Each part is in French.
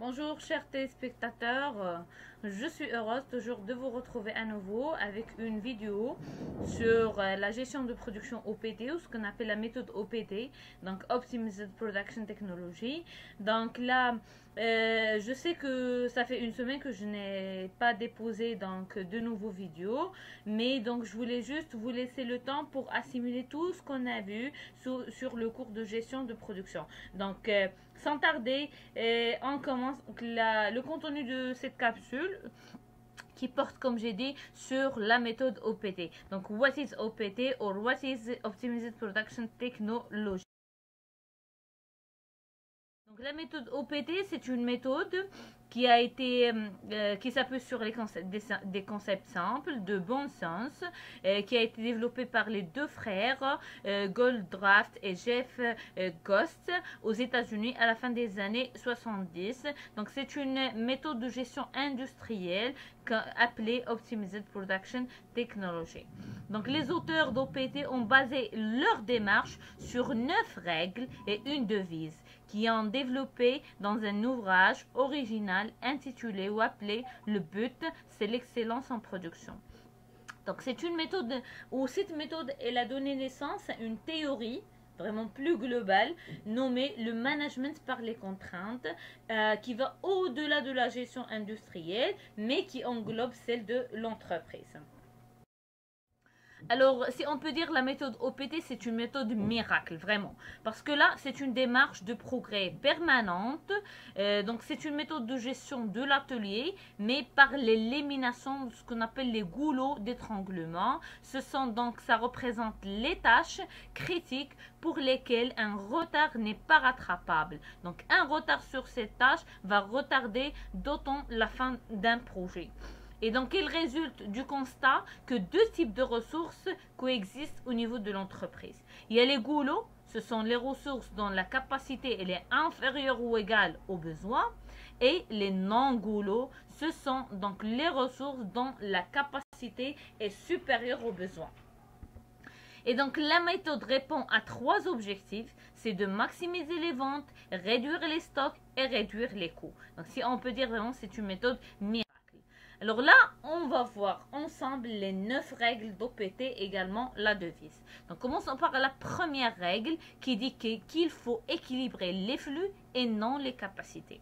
Bonjour chers téléspectateurs, je suis heureuse toujours de vous retrouver à nouveau avec une vidéo sur euh, la gestion de production OPT ou ce qu'on appelle la méthode OPT, donc Optimized Production Technology. Donc là, euh, je sais que ça fait une semaine que je n'ai pas déposé donc de nouveaux vidéos, mais donc je voulais juste vous laisser le temps pour assimiler tout ce qu'on a vu sur, sur le cours de gestion de production. Donc euh, sans tarder, euh, on commence le contenu de cette capsule qui porte, comme j'ai dit, sur la méthode OPT. Donc, what is OPT or what is Optimized Production Technology? Donc, la méthode OPT, c'est une méthode qui a été, euh, euh, qui s'appuie sur des, concepts simples, de bon sens, euh, qui a été développée par les deux frères euh, et Jeff Ghost aux États-Unis à la fin des années 70. Donc, c'est une méthode de gestion industrielle appelée Optimized Production Technology. Donc, les auteurs d'OPT ont basé leur démarche sur neuf règles et une devise qui ont développé dans un ouvrage original intitulé ou appelé Le but, c'est l'excellence en production. Donc c'est une méthode où cette méthode elle a donné naissance à une théorie vraiment plus globale nommée le management par les contraintes euh, qui va au-delà de la gestion industrielle mais qui englobe celle de l'entreprise. Alors, si on peut dire la méthode OPT, c'est une méthode miracle, vraiment. Parce que là, c'est une démarche de progrès permanente. Euh, donc, c'est une méthode de gestion de l'atelier, mais par l'élimination de ce qu'on appelle les goulots d'étranglement. Ce sont donc, ça représente les tâches critiques pour lesquelles un retard n'est pas rattrapable. Donc, un retard sur cette tâche va retarder d'autant la fin d'un projet. Et donc, il résulte du constat que deux types de ressources coexistent au niveau de l'entreprise. Il y a les goulots, ce sont les ressources dont la capacité est inférieure ou égale aux besoins. Et les non-goulots, ce sont donc les ressources dont la capacité est supérieure aux besoins. Et donc la méthode répond à trois objectifs, c'est de maximiser les ventes, réduire les stocks et réduire les coûts. Donc si on peut dire vraiment c'est une méthode. Alors là, on va voir ensemble les neuf règles d'OPT, également la devise. Donc commençons par la première règle qui dit qu'il faut équilibrer les flux et non les capacités.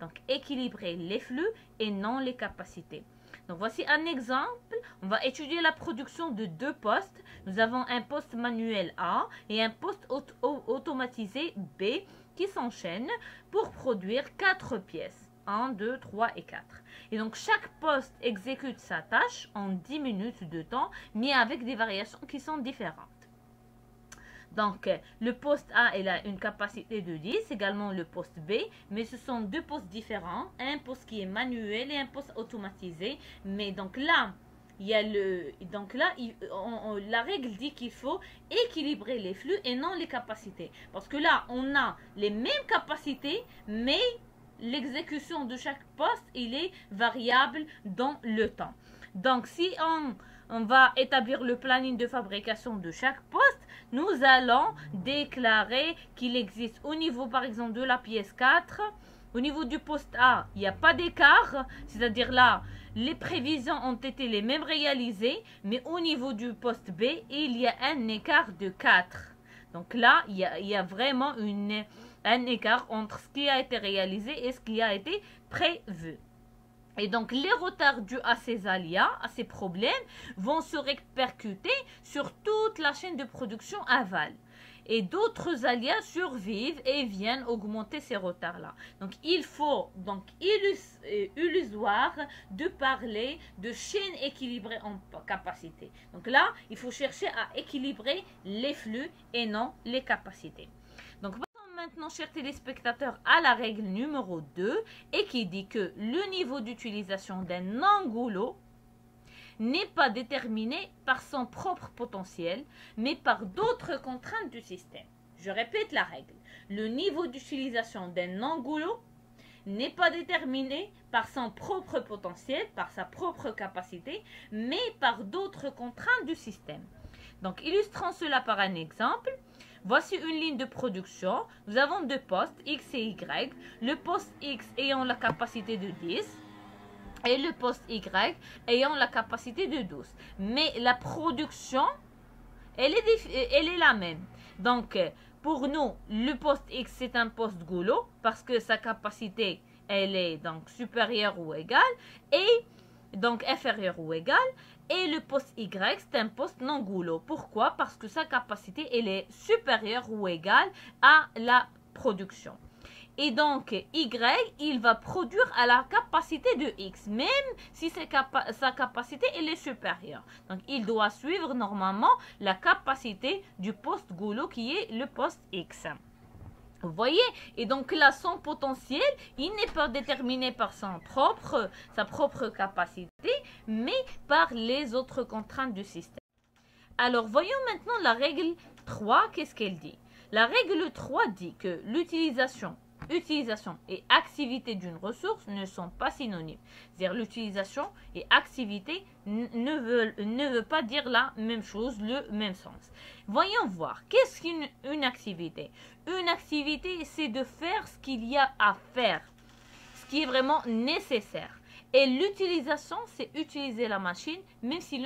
Donc équilibrer les flux et non les capacités. Donc voici un exemple. On va étudier la production de deux postes. Nous avons un poste manuel A et un poste aut- au- automatisé B qui s'enchaînent pour produire quatre pièces. 1, 2, 3 et 4. Et donc chaque poste exécute sa tâche en 10 minutes de temps, mais avec des variations qui sont différentes. Donc le poste A il a une capacité de 10, également le poste B, mais ce sont deux postes différents, un poste qui est manuel et un poste automatisé. Mais donc là, il y a le donc là la règle dit qu'il faut équilibrer les flux et non les capacités parce que là on a les mêmes capacités mais l'exécution de chaque poste il est variable dans le temps donc si on va établir le planning de fabrication de chaque poste nous allons déclarer qu'il existe au niveau par exemple de la pièce 4 au niveau du poste A, il n'y a pas d'écart, c'est-à-dire là, les prévisions ont été les mêmes réalisées, mais au niveau du poste B, il y a un écart de 4. Donc là, il y a vraiment une, un écart entre ce qui a été réalisé et ce qui a été prévu. Et donc, les retards dus à ces aléas, à ces problèmes, vont se répercuter sur toute la chaîne de production aval. Et d'autres aléas survivent et viennent augmenter ces retards-là. Donc, il faut donc euh, illusoire de parler de chaîne équilibrée en capacité. Donc là, il faut chercher à équilibrer les flux et non les capacités. Maintenant, chers téléspectateurs, à la règle numéro 2 et qui dit que le niveau d'utilisation d'un engoulot n'est pas déterminé par son propre potentiel, mais par d'autres contraintes du système. Je répète la règle. Le niveau d'utilisation d'un engoulot n'est pas déterminé par son propre potentiel, par sa propre capacité, mais par d'autres contraintes du système. Donc, illustrons cela par un exemple. Voici une ligne de production. Nous avons deux postes, X et Y. Le poste X ayant la capacité de 10 et le poste Y ayant la capacité de 12. Mais la production, elle est, elle est la même. Donc, pour nous, le poste X, c'est un poste goulot parce que sa capacité, elle est donc supérieure ou égale et donc inférieure ou égale. Et le poste Y, c'est un poste non goulot. Pourquoi? Parce que sa capacité, elle est supérieure ou égale à la production. Et donc, Y, il va produire à la capacité de X, même si sa capacité est supérieure. Donc, il doit suivre normalement la capacité du poste goulot qui est le poste X. Vous voyez? Et donc là, son potentiel, il n'est pas déterminé par sa propre capacité, mais par les autres contraintes du système. Alors, voyons maintenant la règle 3, qu'est-ce qu'elle dit? La règle 3 dit que l'utilisation utilisation et activité d'une ressource ne sont pas synonymes. C'est-à-dire l'utilisation et activité ne veut pas dire la même chose, le même sens. Voyons voir, qu'est-ce qu'une activité? Une activité, c'est de faire ce qu'il y a à faire, ce qui est vraiment nécessaire. Et l'utilisation, c'est utiliser la machine, même si,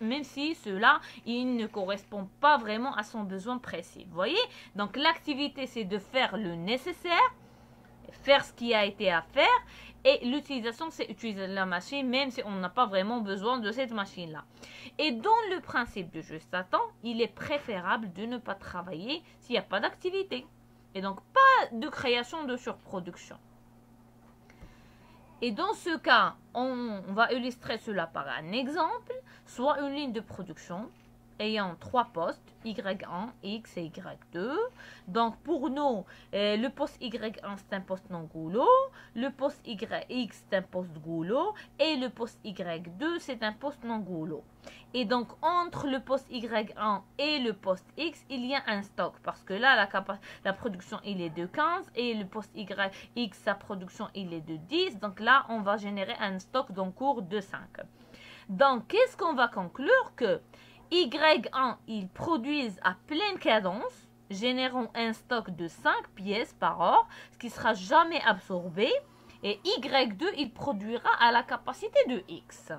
même si cela, il ne correspond pas vraiment à son besoin précis. Vous voyez? Donc l'activité, c'est de faire le nécessaire, faire ce qui a été à faire. Et l'utilisation, c'est utiliser la machine, même si on n'a pas vraiment besoin de cette machine-là. Et dans le principe juste à temps, il est préférable de ne pas travailler s'il n'y a pas d'activité. Et donc, pas de création de surproduction. Et dans ce cas, on, va illustrer cela par un exemple, soit une ligne de production ayant trois postes, Y1, X et Y2. Donc pour nous, euh, le poste Y1 c'est un poste non goulot, le poste YX c'est un poste goulot et le poste Y2 c'est un poste non goulot. Et donc, entre le poste Y1 et le poste X, il y a un stock. Parce que là, la, la production, il est de 15. Et le poste YX, sa production, il est de 10. Donc là, on va générer un stock d'encours de 5. Donc, qu'est-ce qu'on va conclure? Que Y1, il produisent à pleine cadence générant un stock de 5 pièces par heure, ce qui sera jamais absorbé. Et Y2, il produira à la capacité de X.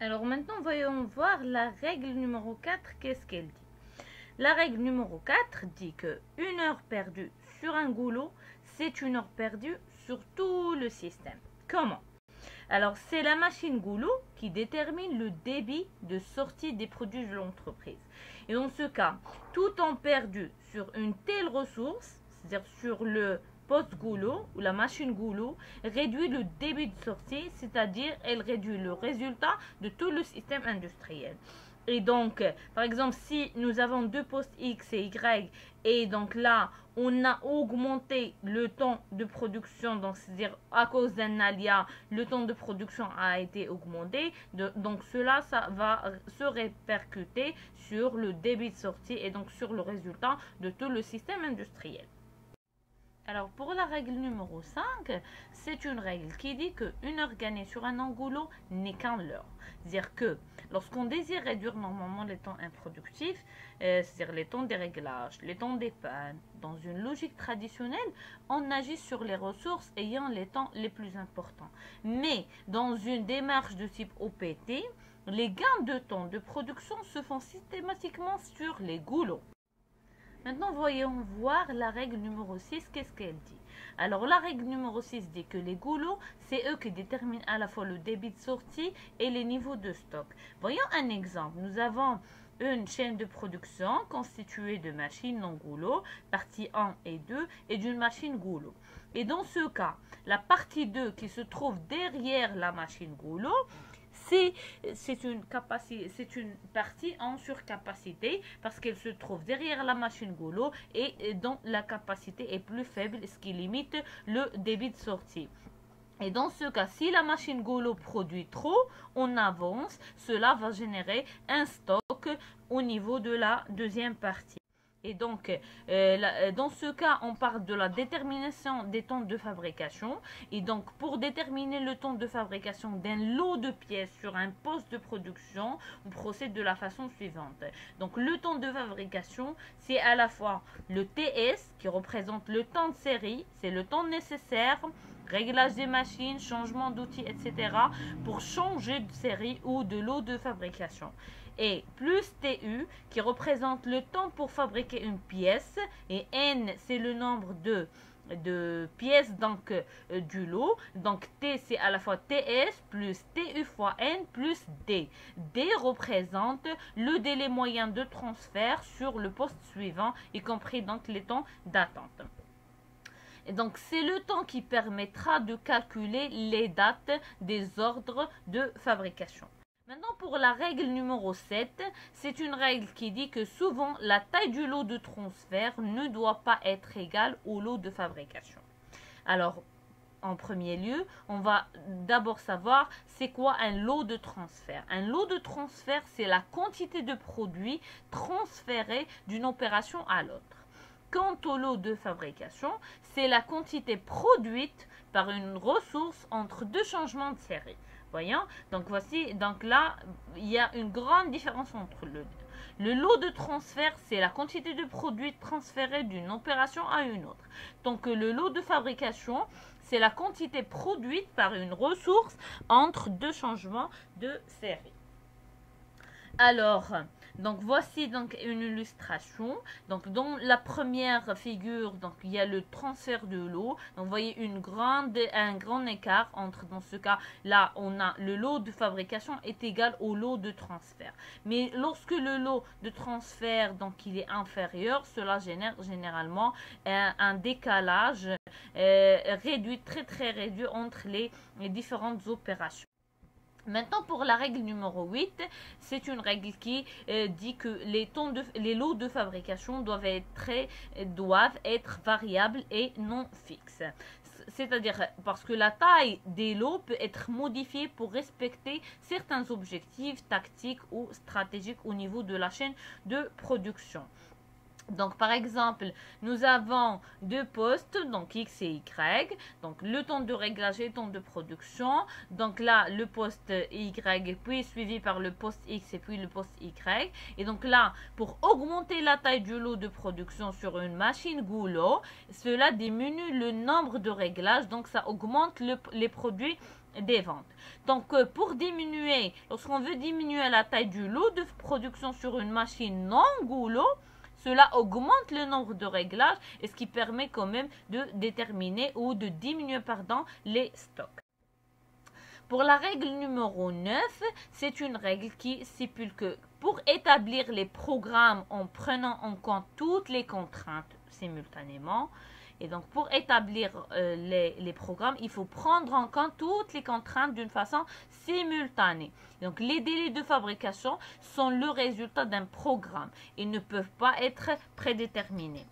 Alors maintenant, voyons voir la règle numéro 4, qu'est-ce qu'elle dit? La règle numéro 4 dit que une heure perdue sur un goulot, c'est une heure perdue sur tout le système. Comment? Alors, c'est la machine goulot qui détermine le débit de sortie des produits de l'entreprise. Et dans ce cas, tout temps perdu sur une telle ressource, c'est-à-dire sur le poste goulot ou la machine goulot réduit le débit de sortie, c'est-à-dire elle réduit le résultat de tout le système industriel. Et donc, par exemple, si nous avons deux postes X et Y, et donc là, on a augmenté le temps de production, donc c'est-à-dire à cause d'un alia, le temps de production a été augmenté. donc cela, ça va se répercuter sur le débit de sortie et donc sur le résultat de tout le système industriel. Alors pour la règle numéro 5, c'est une règle qui dit qu'une heure gagnée sur un angoulot n'est qu'un leurre. C'est-à-dire que lorsqu'on désire réduire normalement les temps improductifs, euh, c'est-à-dire les temps des réglages, les temps des pannes, dans une logique traditionnelle, on agit sur les ressources ayant les temps les plus importants. Mais dans une démarche de type OPT, les gains de temps de production se font systématiquement sur les goulots. Maintenant, voyons voir la règle numéro 6, qu'est-ce qu'elle dit? Alors, la règle numéro 6 dit que les goulots, c'est eux qui déterminent à la fois le débit de sortie et les niveaux de stock. Voyons un exemple. Nous avons une chaîne de production constituée de machines non goulot, partie 1 et 2, et d'une machine goulot. Et dans ce cas, la partie 2 qui se trouve derrière la machine goulot, c'est une, c'est une partie en surcapacité parce qu'elle se trouve derrière la machine goulot et dont la capacité est plus faible, ce qui limite le débit de sortie. Et dans ce cas, si la machine goulot produit trop en avance, cela va générer un stock au niveau de la deuxième partie. Et donc, euh, euh, dans ce cas, on parle de la détermination des temps de fabrication. Et donc, pour déterminer le temps de fabrication d'un lot de pièces sur un poste de production, on procède de la façon suivante. Donc, le temps de fabrication, c'est à la fois le TS, qui représente le temps de série, c'est le temps nécessaire réglage des machines, changement d'outils, etc. pour changer de série ou de lot de fabrication et plus TU qui représente le temps pour fabriquer une pièce et N c'est le nombre de de pièces donc euh, du lot. Donc T c'est à la fois TS plus TU fois N plus D. D représente le délai moyen de transfert sur le poste suivant y compris donc les temps d'attente. Et donc, c'est le temps qui permettra de calculer les dates des ordres de fabrication. Maintenant, pour la règle numéro 7, c'est une règle qui dit que souvent la taille du lot de transfert ne doit pas être égale au lot de fabrication. Alors, en premier lieu, on va d'abord savoir c'est quoi un lot de transfert. Un lot de transfert, c'est la quantité de produits transférés d'une opération à l'autre. Quant au lot de fabrication, c'est la quantité produite par une ressource entre deux changements de série. Donc voici, donc là, il y a une grande différence entre le le lot de transfert, c'est la quantité de produits transférés d'une opération à une autre. Donc le lot de fabrication, c'est la quantité produite par une ressource entre deux changements de série. Alors, donc voici donc une illustration. Donc dans la première figure, donc il y a le transfert de l'eau. Donc vous voyez une grande, un grand écart entre dans ce cas là on a le lot de fabrication est égal au lot de transfert. Mais lorsque le lot de transfert donc il est inférieur, cela génère généralement un, décalage euh, réduit très très réduit entre les différentes opérations. Maintenant, pour la règle numéro 8, c'est une règle qui euh, dit que les, lots de fabrication doivent être, doivent être variables et non fixes. C'est-à-dire parce que la taille des lots peut être modifiée pour respecter certains objectifs tactiques ou stratégiques au niveau de la chaîne de production. Donc, par exemple, nous avons deux postes, donc X et Y. Donc, le temps de réglage et le temps de production. Donc là, le poste Y, puis suivi par le poste X et puis le poste Y. Et donc là, pour augmenter la taille du lot de production sur une machine goulot, cela diminue le nombre de réglages. Donc, ça augmente les produits des ventes. Donc, euh, pour diminuer, lorsqu'on veut diminuer la taille du lot de production sur une machine non goulot, cela augmente le nombre de réglages et ce qui permet quand même de déterminer ou de diminuer pardon, les stocks. Pour la règle numéro 9, c'est une règle qui stipule que pour établir les programmes en prenant en compte toutes les contraintes simultanément, et donc, pour établir euh, les, programmes, il faut prendre en compte toutes les contraintes d'une façon simultanée. Donc, les délais de fabrication sont le résultat d'un programme. Ils ne peuvent pas être prédéterminés.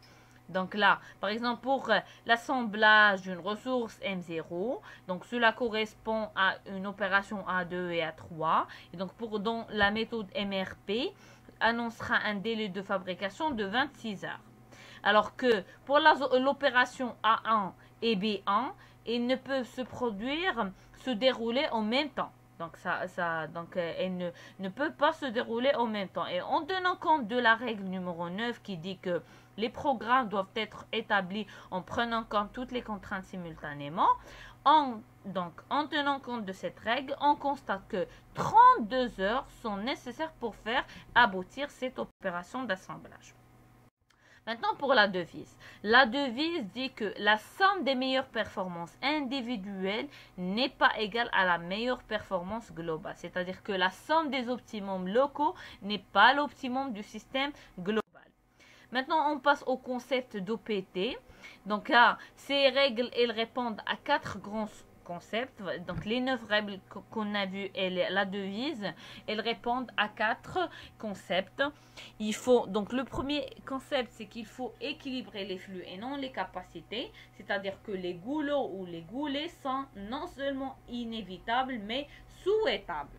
Donc là, par exemple, pour euh, l'assemblage d'une ressource M0, donc cela correspond à une opération A2 et A3. Et donc, pour dans la méthode MRP, annoncera un délai de fabrication de 26 heures. Alors que pour l'opération A1 et B1, ils ne peuvent se produire, se dérouler en même temps. Donc, ça, ça, donc euh, elles ne, ne peuvent pas se dérouler en même temps. Et en tenant compte de la règle numéro 9 qui dit que les programmes doivent être établis en prenant compte toutes les contraintes simultanément, en, donc, en tenant compte de cette règle, on constate que 32 heures sont nécessaires pour faire aboutir cette opération d'assemblage. Maintenant, pour la devise. La devise dit que la somme des meilleures performances individuelles n'est pas égale à la meilleure performance globale. C'est-à-dire que la somme des optimums locaux n'est pas l'optimum du système global. Maintenant, on passe au concept d'OPT. Donc là, ces règles, elles répondent à quatre grands concept. Donc les neuf règles qu'on a vues et la devise, elles répondent à quatre concepts. Il faut donc le premier concept, c'est qu'il faut équilibrer les flux et non les capacités. C'est-à-dire que les goulots ou les goulets sont non seulement inévitables mais souhaitables.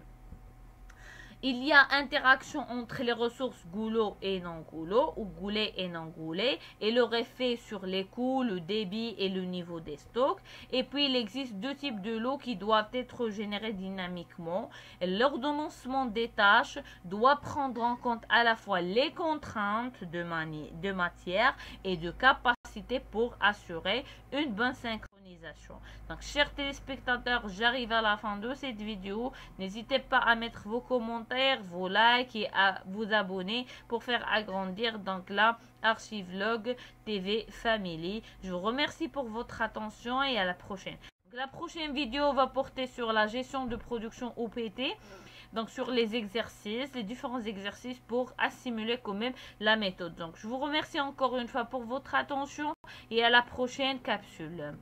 Il y a interaction entre les ressources goulot et non goulot ou goulet et non goulet et leur effet sur les coûts, le débit et le niveau des stocks. Et puis il existe deux types de lots qui doivent être générés dynamiquement. L'ordonnancement des tâches doit prendre en compte à la fois les contraintes de, de matière et de capacité pour assurer une bonne synchronisation donc, chers téléspectateurs, j'arrive à la fin de cette vidéo. N'hésitez pas à mettre vos commentaires, vos likes et à vous abonner pour faire agrandir donc la Archive Log TV Family. Je vous remercie pour votre attention et à la prochaine. la prochaine vidéo va porter sur la gestion de production OPT donc sur les exercices, les différents exercices pour assimiler quand même la méthode. Donc je vous remercie encore une fois pour votre attention et à la prochaine capsule.